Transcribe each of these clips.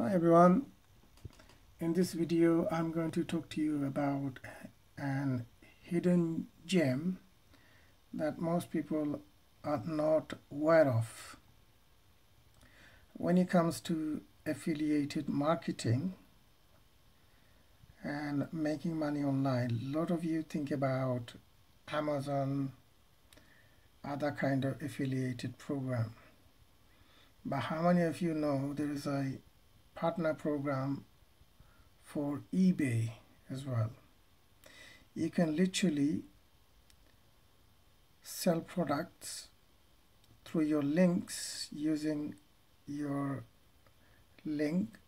Hi everyone. In this video I'm going to talk to you about an hidden gem that most people are not aware of. When it comes to affiliated marketing and making money online, a lot of you think about Amazon, other kind of affiliated program. But how many of you know there is a partner program for eBay as well. You can literally sell products through your links using your link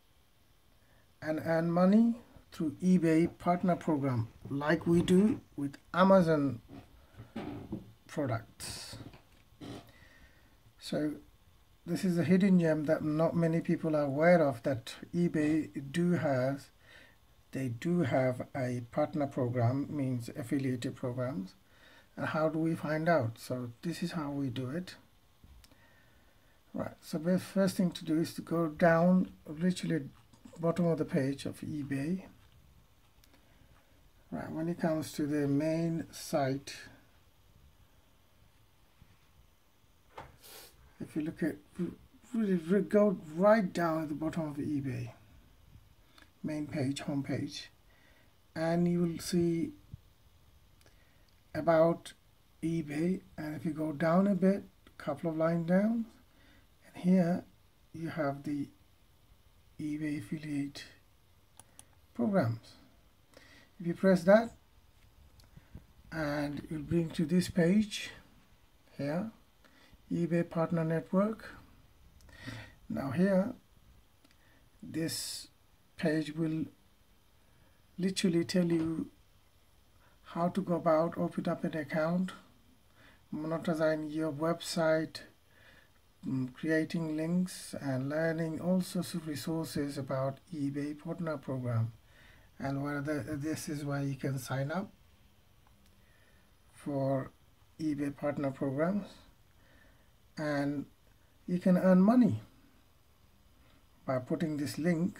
and earn money through eBay partner program like we do with Amazon products. So this is a hidden gem that not many people are aware of that eBay do has. They do have a partner program means affiliated programs. And how do we find out? So this is how we do it. Right so the first thing to do is to go down literally bottom of the page of eBay. Right when it comes to the main site if you look at really go right down at the bottom of the eBay main page home page and you will see about eBay. And if you go down a bit couple of lines down and here you have the eBay affiliate programs. If you press that and it will bring to this page here eBay Partner Network. Now here, this page will literally tell you how to go about open up an account, monetizing your website, mm, creating links and learning all sorts of resources about eBay Partner Program. And whether this is where you can sign up for eBay Partner Programs and you can earn money by putting this link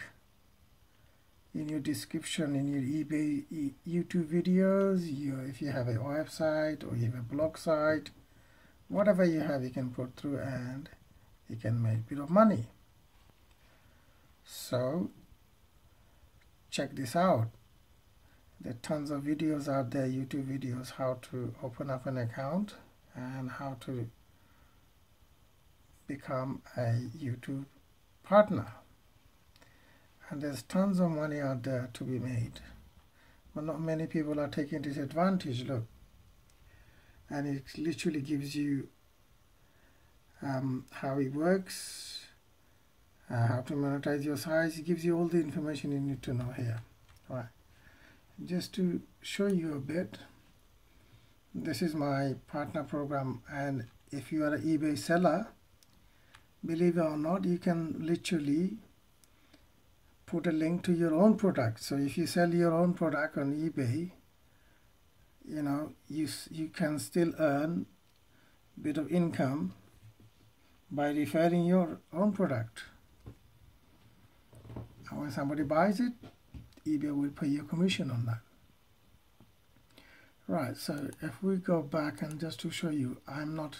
in your description in your eBay YouTube videos you, if you have a website or you have a blog site whatever you have you can put through and you can make a bit of money. So check this out. There are tons of videos out there YouTube videos how to open up an account and how to become a YouTube partner. And there's tons of money out there to be made. But not many people are taking this advantage, look. And it literally gives you um, how it works, uh, how to monetize your sites. It gives you all the information you need to know here. All right. Just to show you a bit, this is my partner program and if you are an eBay seller, believe it or not you can literally put a link to your own product. So if you sell your own product on eBay you know you you can still earn a bit of income by referring your own product. And when somebody buys it eBay will pay you a commission on that. Right so if we go back and just to show you I'm not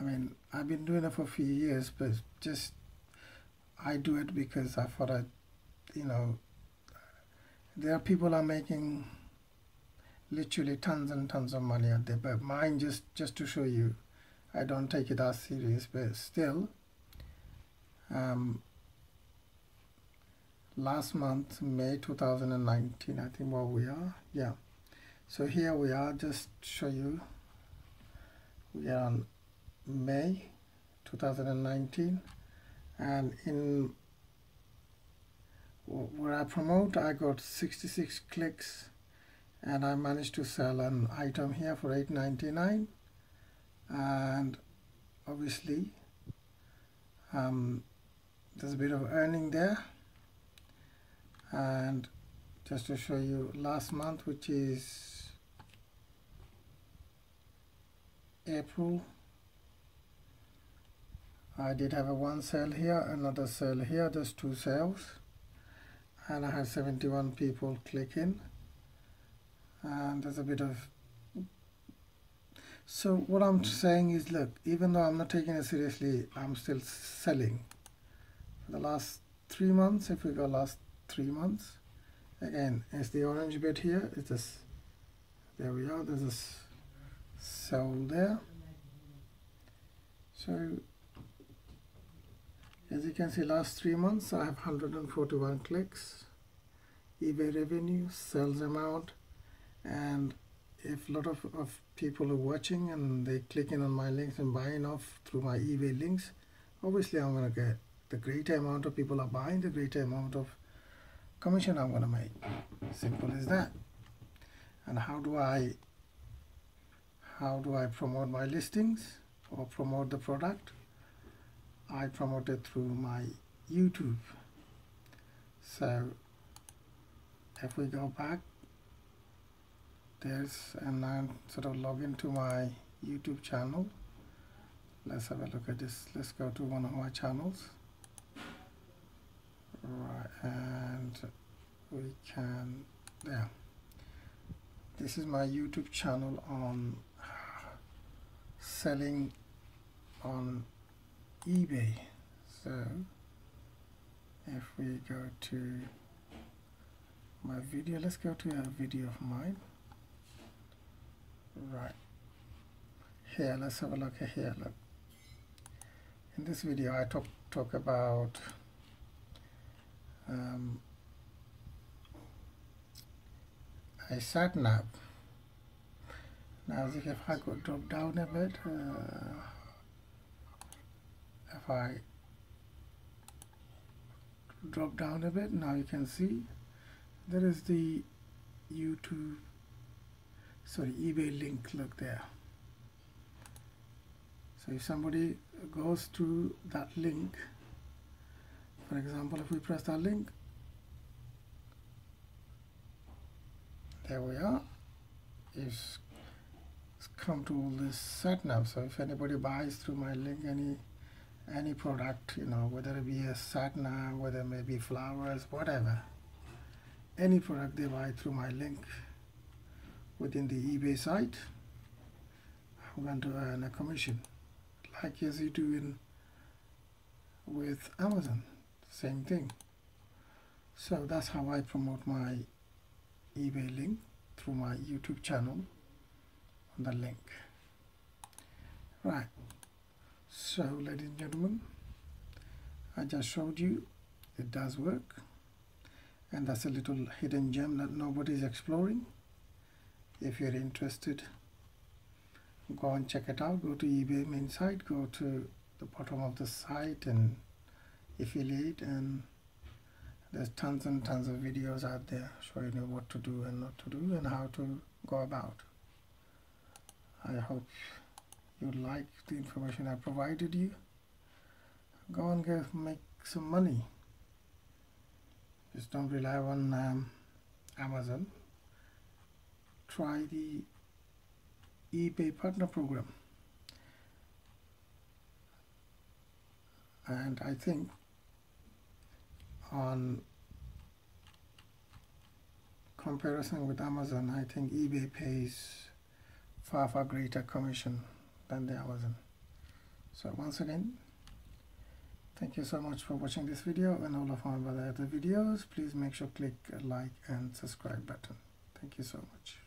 I mean, I've been doing it for a few years, but just I do it because I thought I, you know, there are people are making literally tons and tons of money out there, but mine just just to show you, I don't take it as serious, but still. Um, last month, May 2019, I think where we are, yeah. So here we are, just show you, we are on May 2019 and in where I promote I got 66 clicks. And I managed to sell an item here for 8.99 and obviously um, there's a bit of earning there. And just to show you last month which is April I did have a one cell here another cell here there's two cells. and I had 71 people click in. And there's a bit of so what I'm saying is look even though I'm not taking it seriously I'm still selling. For the last three months if we go last three months again it's the orange bit here it's this there we are there's a cell there. So as you can see last three months I have 141 clicks eBay revenue sales amount and if a lot of, of people are watching and they clicking on my links and buying off through my eBay links obviously I'm gonna get the greater amount of people are buying the greater amount of commission I'm gonna make. Simple as that. And how do I how do I promote my listings or promote the product I promote it through my YouTube. So if we go back there's and I sort of log into my YouTube channel. Let's have a look at this. Let's go to one of my channels. Right and we can there this is my YouTube channel on selling on eBay. So if we go to my video let's go to a video of mine. Right. Here let's have a look at here look. In this video I talk talk about um, a sat nav now if I could drop down a bit uh, if I drop down a bit now you can see there is the YouTube sorry eBay link look there. So if somebody goes to that link for example if we press that link there we are. It's, come to all this sat nav. So if anybody buys through my link any any product you know whether it be a sat nav whether it may be flowers whatever. Any product they buy through my link within the ebay site i'm going to earn a commission. Like as you do in with amazon same thing. So that's how i promote my eBay link through my YouTube channel on the link. Right so ladies and gentlemen I just showed you it does work and that's a little hidden gem that nobody is exploring. If you're interested go and check it out. Go to eBay main site go to the bottom of the site and affiliate and there's tons and tons of videos out there showing you what to do and not to do and how to go about. I hope you like the information I provided you? Go and get, make some money. Just don't rely on um, Amazon. Try the eBay partner program. And I think on comparison with Amazon, I think eBay pays far far greater commission than the Amazon. So once again, thank you so much for watching this video and all of my other videos. Please make sure click like and subscribe button. Thank you so much.